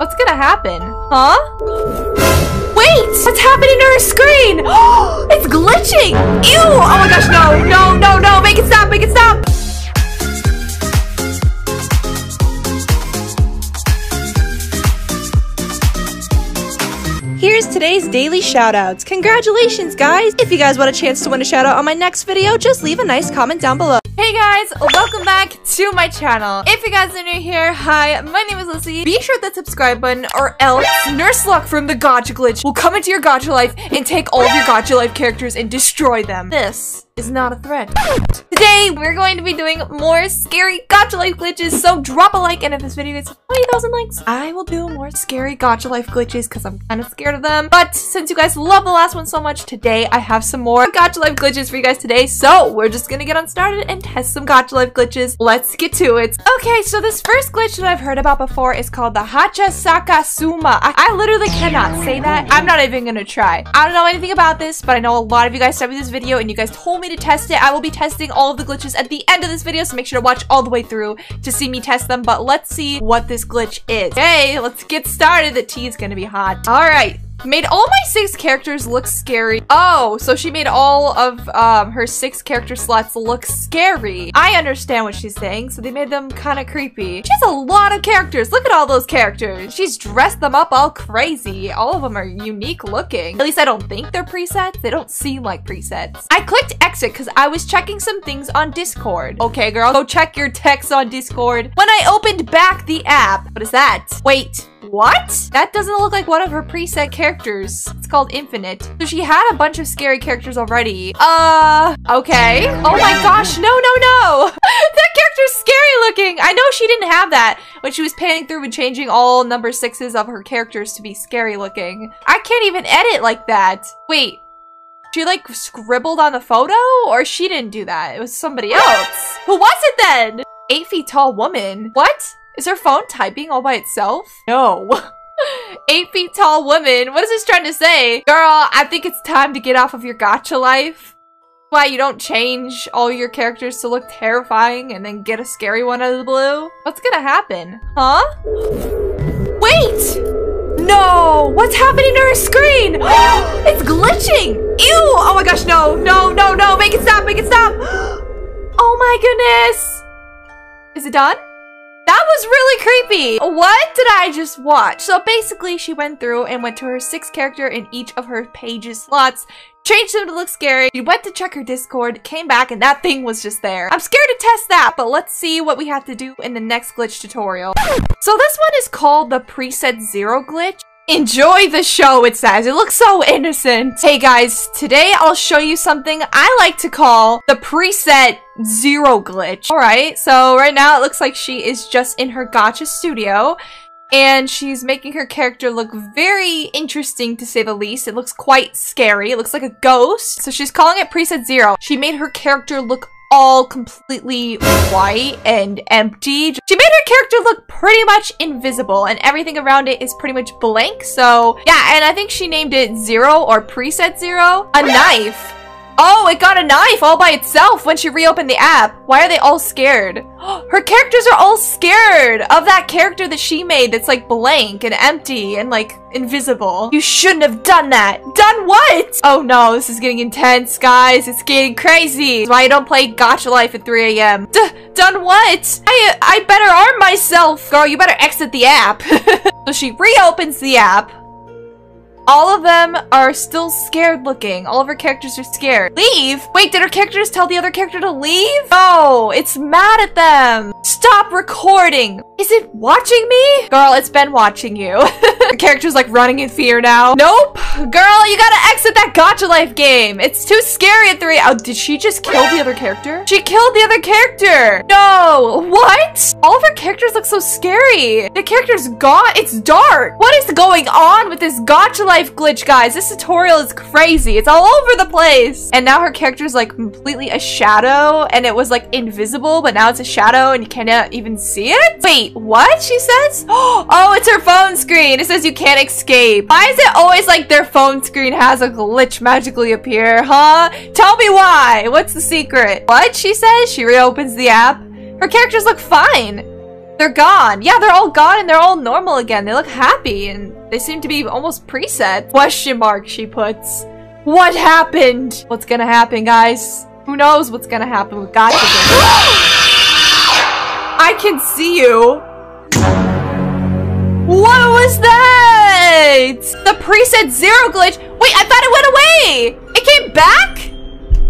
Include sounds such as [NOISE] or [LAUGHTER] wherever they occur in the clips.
What's gonna happen? Huh? Wait! What's happening to her screen? [GASPS] it's glitching! Ew! Oh my gosh, no! No, no, no! Make it stop! Make it stop! Here's today's daily shoutouts. Congratulations, guys! If you guys want a chance to win a shoutout on my next video, just leave a nice comment down below. Hey guys, welcome back to my channel. If you guys are new here, hi, my name is Lizzie. Be sure to that subscribe button or else Nurse Luck from the Gacha Glitch will come into your Gacha life and take all of your Gacha life characters and destroy them. This is not a threat. Today, we're going to be doing more scary Gacha Life glitches, so drop a like, and if this video gets 20,000 likes, I will do more scary Gacha Life glitches, because I'm kind of scared of them. But since you guys love the last one so much, today I have some more Gacha Life glitches for you guys today, so we're just gonna get on started and test some Gacha Life glitches. Let's get to it. Okay, so this first glitch that I've heard about before is called the Hacha Saka Suma. I, I literally cannot say that. I'm not even gonna try. I don't know anything about this, but I know a lot of you guys sent me this video and you guys told me to test it. I will be testing all of the glitches at the end of this video, so make sure to watch all the way through to see me test them. But let's see what this glitch is. Okay, let's get started. The tea is gonna be hot. All right. Made all my six characters look scary. Oh, so she made all of um, her six character slots look scary. I understand what she's saying, so they made them kind of creepy. She has a lot of characters. Look at all those characters. She's dressed them up all crazy. All of them are unique looking. At least I don't think they're presets. They don't seem like presets. I clicked exit because I was checking some things on Discord. Okay, girl, go check your text on Discord. When I opened back the app, what is that? Wait, what? That doesn't look like one of her preset characters. It's called Infinite. So she had a bunch of scary characters already. Uh, okay. Oh my gosh, no, no, no. [LAUGHS] that character's scary looking. I know she didn't have that when she was panning through and changing all number sixes of her characters to be scary looking. I can't even edit like that. Wait, she like scribbled on the photo or she didn't do that. It was somebody else. Who was it then? Eight feet tall woman. What? Is her phone typing all by itself? [LAUGHS] No. Eight feet tall woman. What is this trying to say? Girl, I think it's time to get off of your Gacha Life. Why you don't change all your characters to look terrifying and then get a scary one out of the blue? What's gonna happen? Huh? Wait! No! What's happening to her screen? [GASPS] it's glitching! Ew! Oh my gosh, no, no, no, no! Make it stop, make it stop! [GASPS] oh my goodness! Is it done? Was really creepy. What did I just watch? So basically, she went through and went to her sixth character in each of her pages slots, changed them to look scary. She went to check her Discord, came back, and that thing was just there. I'm scared to test that, but let's see what we have to do in the next glitch tutorial. So this one is called the preset zero glitch. Enjoy the show, it says. It looks so innocent. Hey guys, today I'll show you something I like to call the preset zero glitch. Alright, so right now it looks like she is just in her Gacha studio and she's making her character look very interesting to say the least. It looks quite scary. It looks like a ghost. So she's calling it preset zero. She made her character look all completely white and empty. She made her character look pretty much invisible and everything around it is pretty much blank. So yeah, and I think she named it Zero or Preset Zero. A knife. Oh, it got a knife all by itself when she reopened the app. Why are they all scared? [GASPS] Her characters are all scared of that character that she made that's like blank and empty and like invisible. You shouldn't have done that. Done what? Oh no, this is getting intense, guys. It's getting crazy. Why I don't play Gacha Life at 3 a.m. Done what? I, I better arm myself. Girl, you better exit the app. [LAUGHS] so she reopens the app all of them are still scared looking. All of her characters are scared. Leave? Wait, did her characters tell the other character to leave? No, it's mad at them. Stop recording. Is it watching me? Girl, it's been watching you. [LAUGHS] the [LAUGHS] character's like running in fear now. Nope. Girl, you gotta exit that Gacha Life game. It's too scary at three. Oh, did she just kill the other character? She killed the other character. No. What? All of her characters look so scary. The character's gone. It's dark. What is going on with this Gacha Life glitch, guys? This tutorial is crazy. It's all over the place. And now her character's like completely a shadow and it was like invisible, but now it's a shadow and you cannot even see it? Wait, what? She says? [GASPS] Oh, it's her phone screen. It says you can't escape. Why is it always like their phone screen has a glitch magically appear, huh? Tell me why. What's the secret? What? She says. She reopens the app. Her characters look fine. They're gone. Yeah, they're all gone and they're all normal again. They look happy and they seem to be almost preset. Question mark, she puts. What happened? What's gonna happen, guys? Who knows what's gonna happen with Gacha [COUGHS] I can see you. What was that? The preset zero glitch. Wait, I thought it went away. It came back?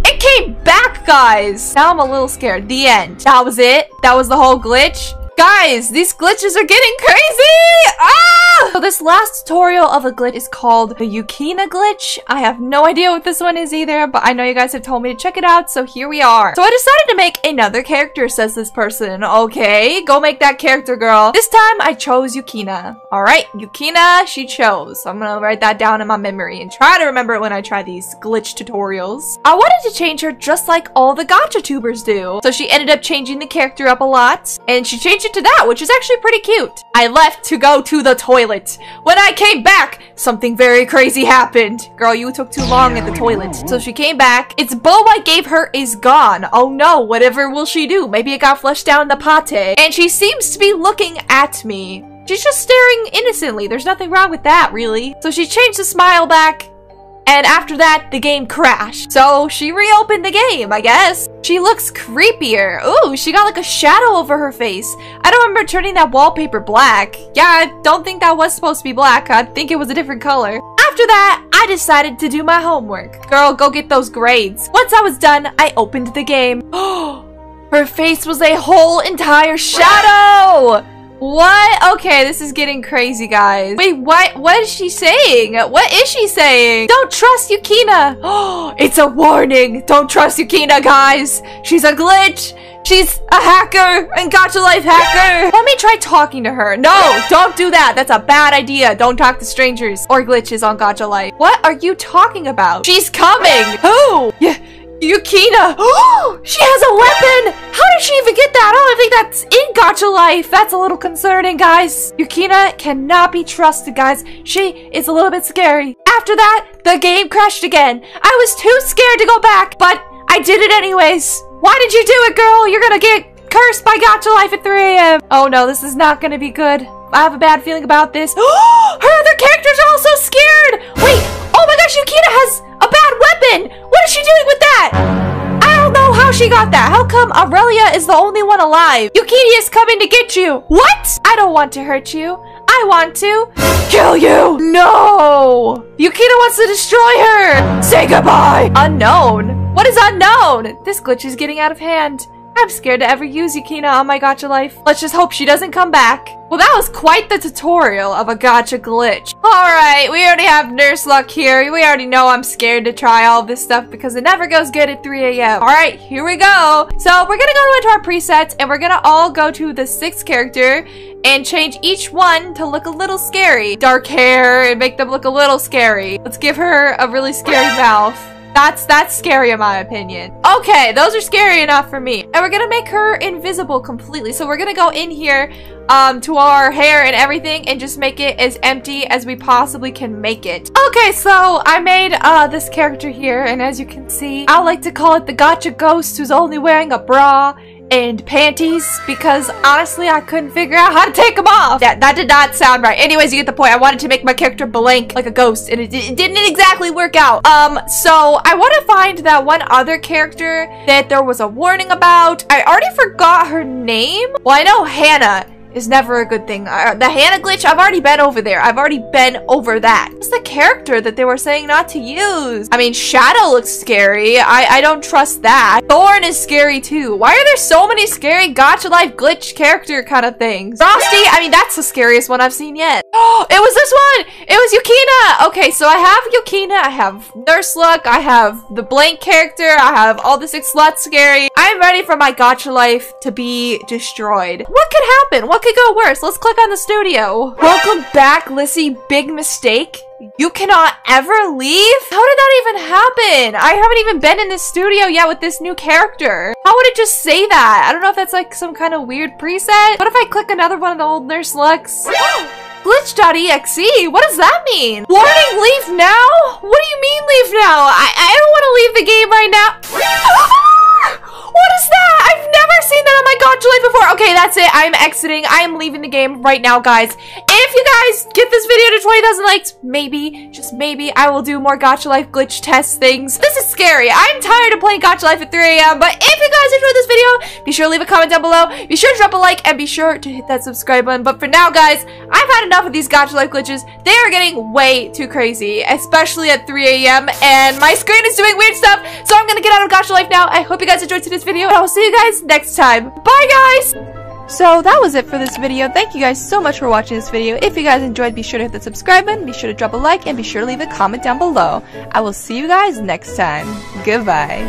It came back, guys. Now I'm a little scared. The end. That was it? That was the whole glitch? Guys, these glitches are getting crazy! Ah! So this last tutorial of a glitch is called the Yukina glitch. I have no idea what this one is either, but I know you guys have told me to check it out, so here we are. So I decided to make another character, says this person. Okay, go make that character, girl. This time I chose Yukina. Alright, Yukina, she chose. So I'm gonna write that down in my memory and try to remember it when I try these glitch tutorials. I wanted to change her just like all the gacha tubers do. So she ended up changing the character up a lot, and she changed it to that, which is actually pretty cute. I left to go to the toilet. When I came back, something very crazy happened. Girl, you took too long at the toilet. So she came back. Its bow I gave her is gone. Oh no, whatever will she do? Maybe it got flushed down the pate. And she seems to be looking at me. She's just staring innocently. There's nothing wrong with that, really. So she changed the smile back and after that, the game crashed. So she reopened the game, I guess. She looks creepier. Ooh, she got like a shadow over her face. I don't remember turning that wallpaper black. Yeah, I don't think that was supposed to be black. I think it was a different color. After that, I decided to do my homework. Girl, go get those grades. Once I was done, I opened the game. Oh, [GASPS] her face was a whole entire shadow! What? Okay, this is getting crazy, guys. Wait, what? What is she saying? What is she saying? Don't trust Yukina. Oh, [GASPS] it's a warning. Don't trust Yukina, guys. She's a glitch. She's a hacker and Gacha Life hacker. Let me try talking to her. No, don't do that. That's a bad idea. Don't talk to strangers or glitches on Gacha Life. What are you talking about? She's coming. Who? Yeah. Yukina! Oh, [GASPS] she has a weapon! How did she even get that? Oh, I don't think that's in Gacha Life. That's a little concerning, guys. Yukina cannot be trusted, guys. She is a little bit scary. After that, the game crashed again. I was too scared to go back, but I did it anyways. Why did you do it, girl? You're gonna get cursed by Gacha Life at 3 a.m. Oh no, this is not gonna be good. I have a bad feeling about this. [GASPS] Her other characters are also scared! Wait, oh my gosh, Yukina has weapon! What is she doing with that? I don't know how she got that. How come Aurelia is the only one alive? Yukina is coming to get you. What? I don't want to hurt you. I want to kill you. No. Yukina wants to destroy her. Say goodbye. Unknown. What is unknown? This glitch is getting out of hand. I'm scared to ever use Yukina on my Gacha Life. Let's just hope she doesn't come back. Well, that was quite the tutorial of a Gacha glitch. Alright, we already have Nurse Luck here. We already know I'm scared to try all this stuff because it never goes good at 3 a.m. Alright, here we go. So we're gonna go into our presets and we're gonna all go to the sixth character and change each one to look a little scary. Dark hair and make them look a little scary. Let's give her a really scary mouth. That's that's scary in my opinion. Okay, those are scary enough for me. And we're gonna make her invisible completely. So we're gonna go in here um, to our hair and everything and just make it as empty as we possibly can make it. Okay, so I made uh, this character here and as you can see, I like to call it the Gacha Ghost who's only wearing a bra and panties because honestly I couldn't figure out how to take them off. That, that did not sound right. Anyways, you get the point. I wanted to make my character blank like a ghost and it, it didn't exactly work out. Um, so I want to find that one other character that there was a warning about. I already forgot her name. Well, I know Hannah is never a good thing. Uh, the Hannah glitch, I've already been over there. I've already been over that. It's the character that they were saying not to use. I mean, Shadow looks scary. I, I don't trust that. Thorn is scary too. Why are there so many scary Gacha Life glitch character kind of things? Frosty, I mean, that's the scariest one I've seen yet. Oh, it was this one. It was Yukina. Okay, so I have Yukina. I have Nurse Luck. I have the blank character. I have all the six slots scary. I'm ready for my Gacha Life to be destroyed. What could happen? What could go worse? Let's click on the studio. Welcome back, Lissy. Big mistake. You cannot ever leave? How did that even happen? I haven't even been in this studio yet with this new character. How would it just say that? I don't know if that's like some kind of weird preset. What if I click another one of the old Nurse Lux? Glitch.exe? What does that mean? Warning, leave now? What do you mean leave now? I, I don't want to leave the game right now. [LAUGHS] What is that? I've never seen that on my Gacha Life before. Okay, that's it. I'm exiting. I am leaving the game right now, guys. If you guys get this video to 20,000 likes, maybe, just maybe, I will do more Gacha Life glitch test things. This is scary. I'm tired of playing Gacha Life at 3 a.m., but if you guys enjoyed this video, be sure to leave a comment down below. Be sure to drop a like, and be sure to hit that subscribe button. But for now, guys, I've had enough of these Gacha Life glitches. They are getting way too crazy, especially at 3 a.m., and my screen is doing weird stuff, so I'm gonna get out of Gacha Life now. I hope you guys enjoyed today's video, and I will see you guys next time. Bye, guys! So that was it for this video. Thank you guys so much for watching this video. If you guys enjoyed, be sure to hit the subscribe button, be sure to drop a like, and be sure to leave a comment down below. I will see you guys next time. Goodbye.